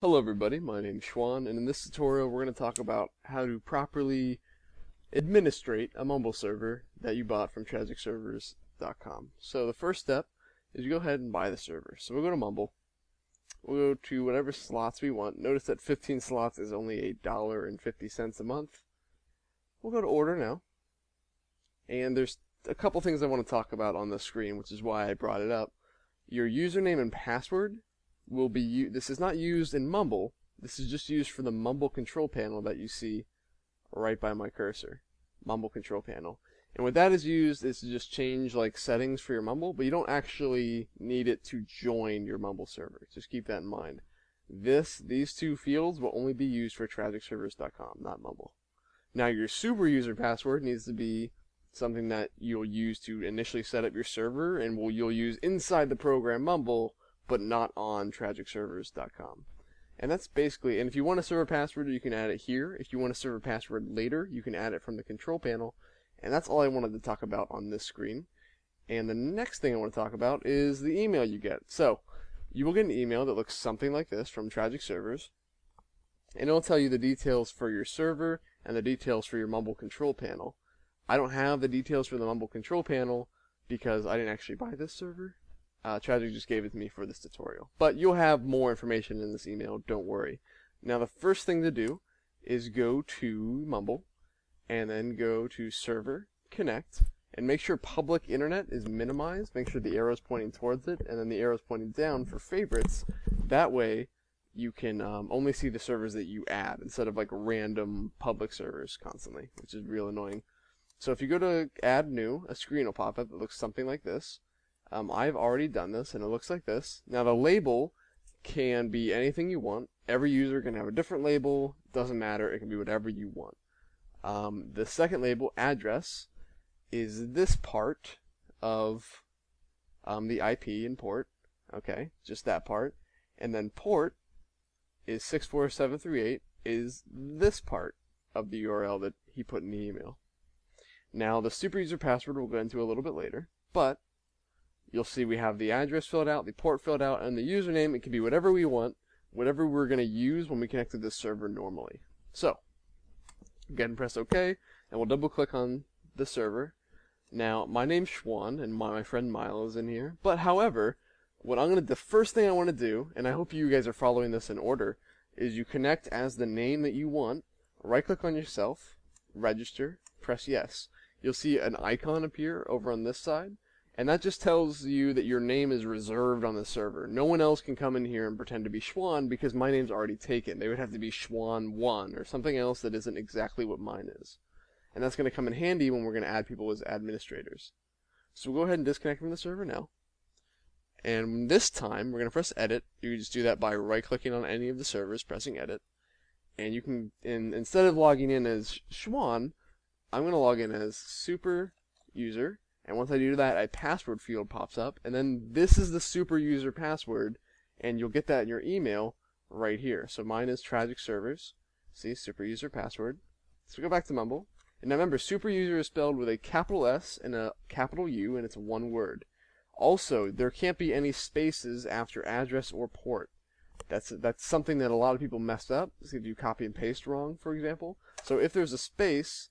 Hello everybody, my name is Schwan, and in this tutorial we're going to talk about how to properly administrate a Mumble server that you bought from TragicServers.com. So the first step is you go ahead and buy the server. So we'll go to Mumble, we'll go to whatever slots we want. Notice that 15 slots is only a dollar and 50 cents a month. We'll go to order now, and there's a couple things I want to talk about on the screen, which is why I brought it up. Your username and password will be this is not used in Mumble. This is just used for the Mumble control panel that you see right by my cursor. Mumble control panel. And what that is used is to just change like settings for your Mumble, but you don't actually need it to join your Mumble server. Just keep that in mind. This these two fields will only be used for tragicservers.com, not Mumble. Now your super user password needs to be something that you'll use to initially set up your server and will you'll use inside the program Mumble but not on tragicservers.com. And that's basically, and if you want a server password, you can add it here. If you want a server password later, you can add it from the control panel. And that's all I wanted to talk about on this screen. And the next thing I want to talk about is the email you get. So, you will get an email that looks something like this from Tragic Servers. And it'll tell you the details for your server and the details for your Mumble control panel. I don't have the details for the Mumble control panel because I didn't actually buy this server. Uh, Tragic just gave it to me for this tutorial. But you'll have more information in this email, don't worry. Now the first thing to do is go to Mumble, and then go to Server, Connect, and make sure public internet is minimized. Make sure the arrow is pointing towards it, and then the arrow is pointing down for favorites. That way, you can um, only see the servers that you add instead of like random public servers constantly, which is real annoying. So if you go to Add New, a screen will pop up that looks something like this. Um, I've already done this, and it looks like this. Now, the label can be anything you want. Every user can have a different label. Doesn't matter. It can be whatever you want. Um, the second label, address, is this part of um, the IP and port. Okay, just that part. And then port is 64738 is this part of the URL that he put in the email. Now, the super user password we'll go into a little bit later, but You'll see we have the address filled out, the port filled out, and the username. It can be whatever we want, whatever we're going to use when we connect to this server normally. So, and press OK, and we'll double click on the server. Now, my name's Schwan, and my, my friend Milo is in here. But however, what I'm gonna, the first thing I want to do, and I hope you guys are following this in order, is you connect as the name that you want. Right click on yourself, register, press yes. You'll see an icon appear over on this side and that just tells you that your name is reserved on the server. No one else can come in here and pretend to be Schwan because my name's already taken. They would have to be Schwan1 or something else that isn't exactly what mine is. And that's going to come in handy when we're going to add people as administrators. So we'll go ahead and disconnect from the server now. And this time, we're going to press edit. You can just do that by right clicking on any of the servers, pressing edit. And you can, in, instead of logging in as Schwan, I'm going to log in as super user and once I do that, a password field pops up. And then this is the super user password. And you'll get that in your email right here. So mine is Tragic Servers. See, super user password. So go back to Mumble. And now remember, super user is spelled with a capital S and a capital U, and it's one word. Also, there can't be any spaces after address or port. That's that's something that a lot of people messed up. If you copy and paste wrong, for example. So if there's a space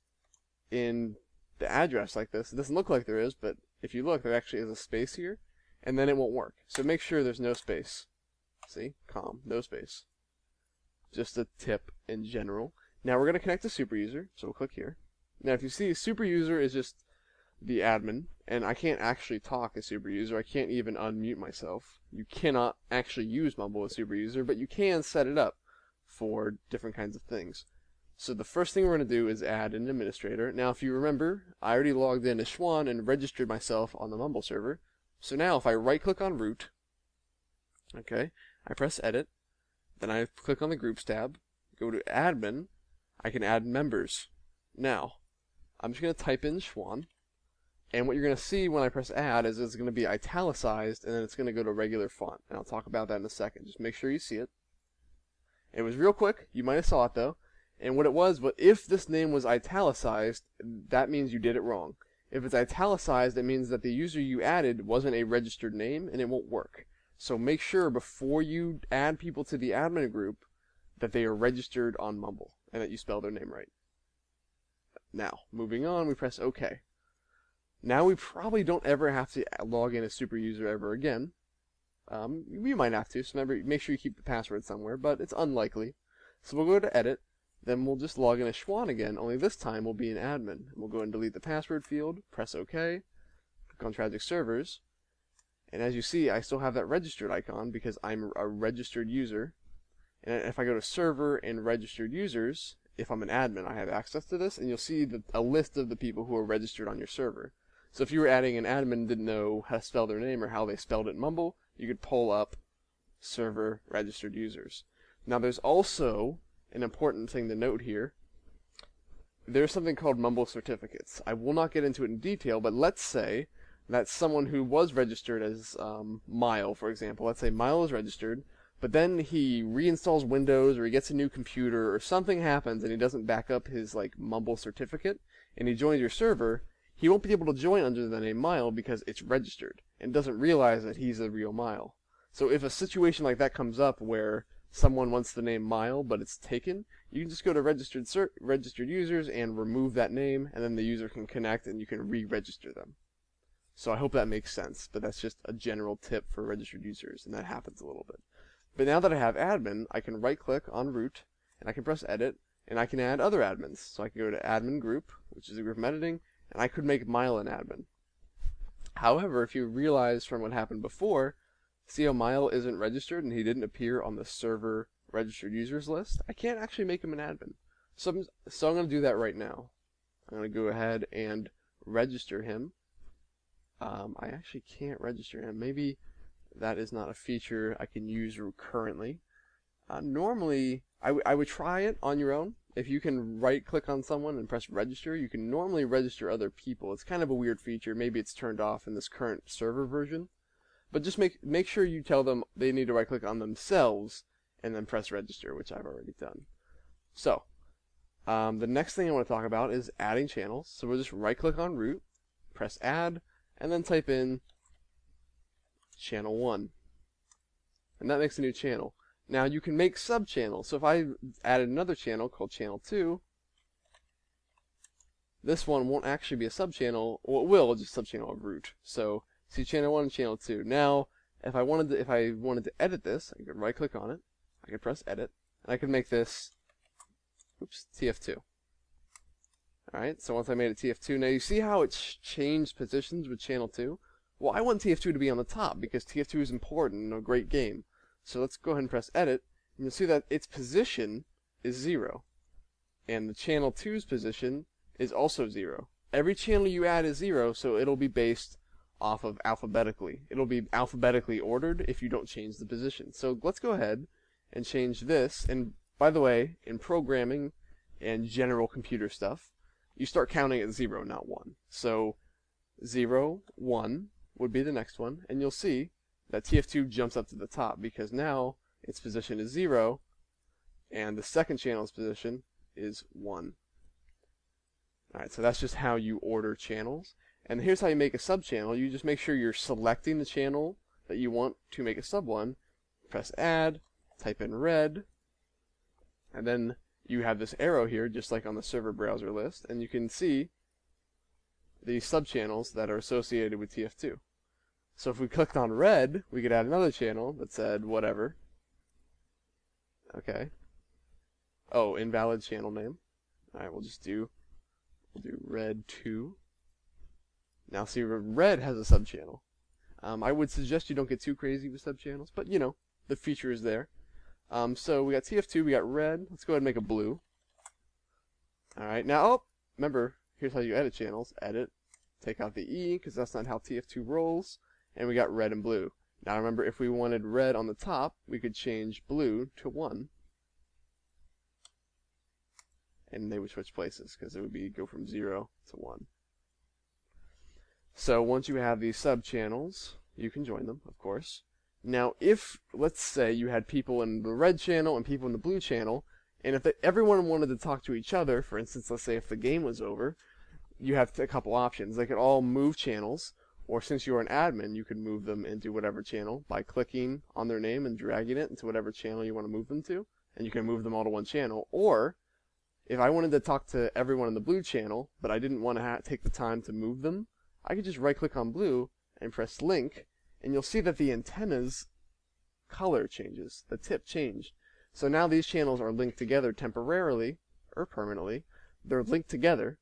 in the address like this. It doesn't look like there is, but if you look, there actually is a space here, and then it won't work. So make sure there's no space. See? Calm. No space. Just a tip in general. Now we're going to connect to super user, so we'll click here. Now if you see, super user is just the admin, and I can't actually talk as super user. I can't even unmute myself. You cannot actually use Mumble as super user, but you can set it up for different kinds of things. So the first thing we're going to do is add an administrator. Now, if you remember, I already logged in as Schwan and registered myself on the Mumble server. So now if I right click on root, okay, I press edit, then I click on the groups tab, go to admin, I can add members. Now, I'm just going to type in Schwan, and what you're going to see when I press add is it's going to be italicized and then it's going to go to regular font. And I'll talk about that in a second. Just make sure you see it. It was real quick. You might have saw it though. And what it was, but if this name was italicized, that means you did it wrong. If it's italicized, it means that the user you added wasn't a registered name and it won't work. So make sure before you add people to the admin group that they are registered on Mumble and that you spell their name right. Now, moving on, we press OK. Now we probably don't ever have to log in as super user ever again. Um, you might have to, so remember, make sure you keep the password somewhere, but it's unlikely. So we'll go to edit, then we'll just log in as Schwan again, only this time we'll be an admin. We'll go and delete the password field, press OK, click on Tragic Servers, and as you see, I still have that registered icon because I'm a registered user. And if I go to server and registered users, if I'm an admin, I have access to this, and you'll see the, a list of the people who are registered on your server. So if you were adding an admin and didn't know how to spell their name or how they spelled it Mumble, you could pull up server registered users. Now there's also an important thing to note here. There's something called Mumble certificates. I will not get into it in detail, but let's say that someone who was registered as um, Mile, for example, let's say Mile is registered, but then he reinstalls Windows or he gets a new computer or something happens and he doesn't back up his like Mumble certificate and he joins your server, he won't be able to join under the name Mile because it's registered and doesn't realize that he's a real Mile. So if a situation like that comes up where someone wants the name Mile but it's taken, you can just go to registered registered users and remove that name and then the user can connect and you can re-register them. So I hope that makes sense, but that's just a general tip for registered users and that happens a little bit. But now that I have admin, I can right click on root and I can press edit and I can add other admins. So I can go to admin group, which is a group I'm editing, and I could make Mile an admin. However, if you realize from what happened before, CO Mile isn't registered and he didn't appear on the server registered users list, I can't actually make him an admin. So I'm, so I'm going to do that right now. I'm going to go ahead and register him. Um, I actually can't register him. Maybe that is not a feature I can use currently. Uh, normally, I, I would try it on your own. If you can right click on someone and press register, you can normally register other people. It's kind of a weird feature. Maybe it's turned off in this current server version. But just make make sure you tell them they need to right click on themselves and then press register, which I've already done. So, um, the next thing I want to talk about is adding channels. So we'll just right click on root, press add, and then type in channel 1. And that makes a new channel. Now you can make sub-channels. So if I added another channel called channel 2, this one won't actually be a sub-channel. Well, it will, just sub-channel of root. So see channel 1 and channel 2. Now, if I wanted to, if I wanted to edit this, I could right-click on it. I could press edit, and I could make this, oops, TF2. Alright, so once I made it TF2, now you see how it's changed positions with channel 2? Well, I want TF2 to be on the top because TF2 is important in a great game. So let's go ahead and press edit, and you'll see that its position is 0. And the channel 2's position is also 0. Every channel you add is 0, so it'll be based off of alphabetically. It'll be alphabetically ordered if you don't change the position. So let's go ahead and change this. And by the way, in programming and general computer stuff, you start counting at 0, not 1. So zero, one would be the next one, and you'll see that TF2 jumps up to the top because now its position is 0, and the second channel's position is 1. Alright, so that's just how you order channels. And here's how you make a sub-channel. You just make sure you're selecting the channel that you want to make a sub one, press add, type in red, and then you have this arrow here, just like on the server browser list, and you can see the sub-channels that are associated with TF2. So if we clicked on red, we could add another channel that said whatever. Okay. Oh, invalid channel name. Alright, we'll just do we'll do red 2. Now see red has a subchannel. Um, I would suggest you don't get too crazy with subchannels, but you know, the feature is there. Um, so we got TF2, we got red. Let's go ahead and make a blue. Alright, now, oh, remember, here's how you edit channels. Edit, take out the E, because that's not how TF2 rolls and we got red and blue. Now remember, if we wanted red on the top, we could change blue to 1. And they would switch places, because it would be go from 0 to 1. So once you have these sub-channels, you can join them, of course. Now, if, let's say, you had people in the red channel and people in the blue channel, and if everyone wanted to talk to each other, for instance, let's say if the game was over, you have a couple options. They could all move channels, or since you're an admin, you can move them into whatever channel by clicking on their name and dragging it into whatever channel you want to move them to, and you can move them all to one channel. Or if I wanted to talk to everyone in the blue channel, but I didn't want to ha- take the time to move them, I could just right click on blue and press link, and you'll see that the antenna's color changes, the tip changed. So now these channels are linked together temporarily or permanently. They're linked together,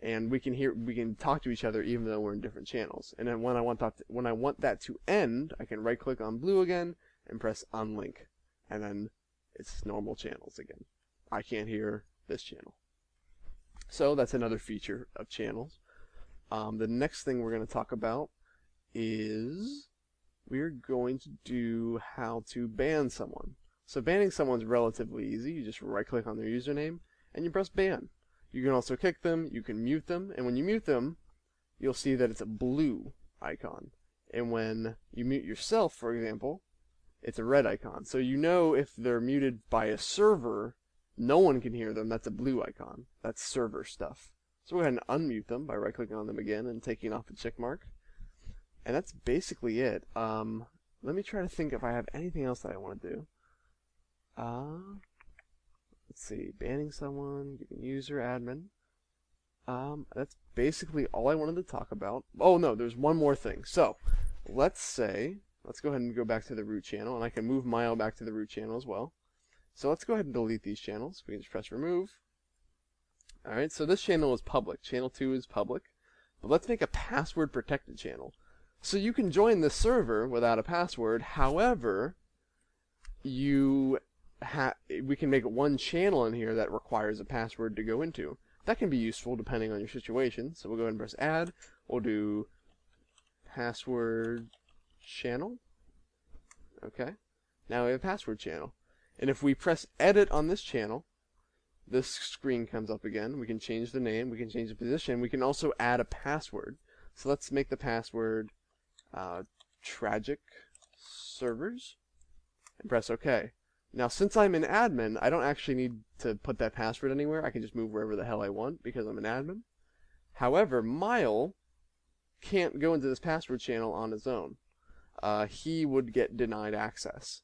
and we can hear we can talk to each other even though we're in different channels. And then when I want that to, when I want that to end, I can right click on blue again and press unlink, and then it's normal channels again. I can't hear this channel. So that's another feature of channels. Um, the next thing we're going to talk about is we're going to do how to ban someone. So banning someone's relatively easy. You just right click on their username and you press ban. You can also kick them, you can mute them, and when you mute them, you'll see that it's a blue icon. And when you mute yourself, for example, it's a red icon. So you know if they're muted by a server, no one can hear them. That's a blue icon. That's server stuff. So go ahead and unmute them by right clicking on them again and taking off the check mark. And that's basically it. Um, let me try to think if I have anything else that I want to do. Uh, let's see, banning someone, user admin. Um, that's basically all I wanted to talk about. Oh no, there's one more thing. So, let's say, let's go ahead and go back to the root channel, and I can move Mile back to the root channel as well. So let's go ahead and delete these channels. We can just press remove. Alright, so this channel is public. Channel 2 is public. But let's make a password protected channel. So you can join the server without a password. However, you we can make one channel in here that requires a password to go into. That can be useful depending on your situation. So we'll go ahead and press add. We'll do password channel. Okay. Now we have a password channel. And if we press edit on this channel, this screen comes up again. We can change the name, we can change the position, we can also add a password. So let's make the password uh, tragic servers and press OK. Now, since I'm an admin, I don't actually need to put that password anywhere. I can just move wherever the hell I want because I'm an admin. However, Mile can't go into this password channel on his own. Uh, he would get denied access.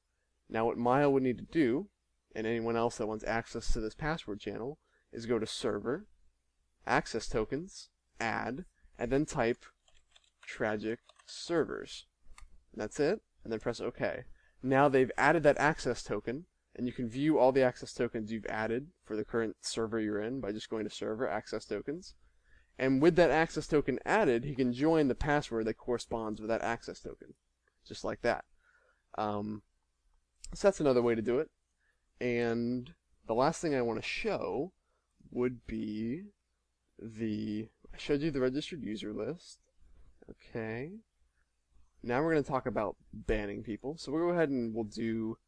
Now, what Mile would need to do, and anyone else that wants access to this password channel, is go to Server, Access Tokens, Add, and then type Tragic Servers. And that's it, and then press OK. Now they've added that access token, and you can view all the access tokens you've added for the current server you're in by just going to Server, Access Tokens. And with that access token added, he can join the password that corresponds with that access token. Just like that. Um, so that's another way to do it. And the last thing I want to show would be the, I showed you the registered user list. Okay. Now we're going to talk about banning people. So we'll go ahead and we'll do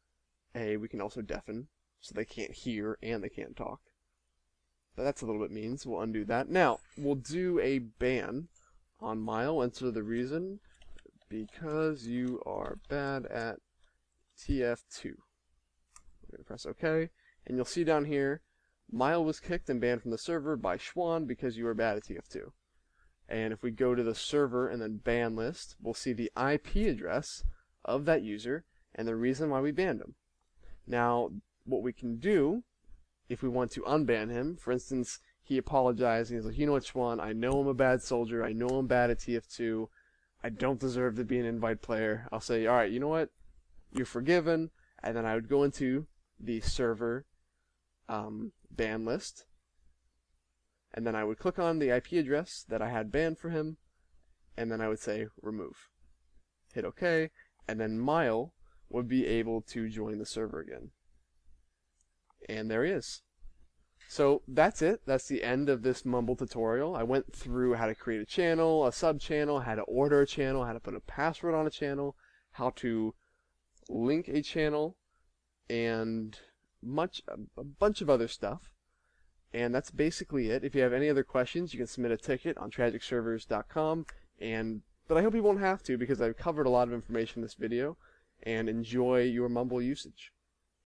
a, we can also deafen, so they can't hear and they can't talk. But that's a little bit mean, so we'll undo that. Now, we'll do a ban on Mile. Enter the reason, because you are bad at TF2. We're going to press OK, and you'll see down here, Mile was kicked and banned from the server by Schwan because you were bad at TF2. And if we go to the server and then ban list, we'll see the IP address of that user and the reason why we banned him. Now, what we can do if we want to unban him, for instance, he apologized and he's like, you know what, Schwan, I know I'm a bad soldier. I know I'm bad at TF2. I don't deserve to be an invite player. I'll say, all right, you know what? You're forgiven. And then I would go into the server um, ban list and then I would click on the IP address that I had banned for him, and then I would say remove. Hit OK, and then Mile would be able to join the server again. And there he is. So that's it. That's the end of this Mumble tutorial. I went through how to create a channel, a sub channel, how to order a channel, how to put a password on a channel, how to link a channel, and much a bunch of other stuff. And that's basically it. If you have any other questions, you can submit a ticket on tragicservers.com. And but I hope you won't have to because I've covered a lot of information in this video. And enjoy your Mumble usage.